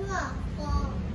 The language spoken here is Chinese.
热风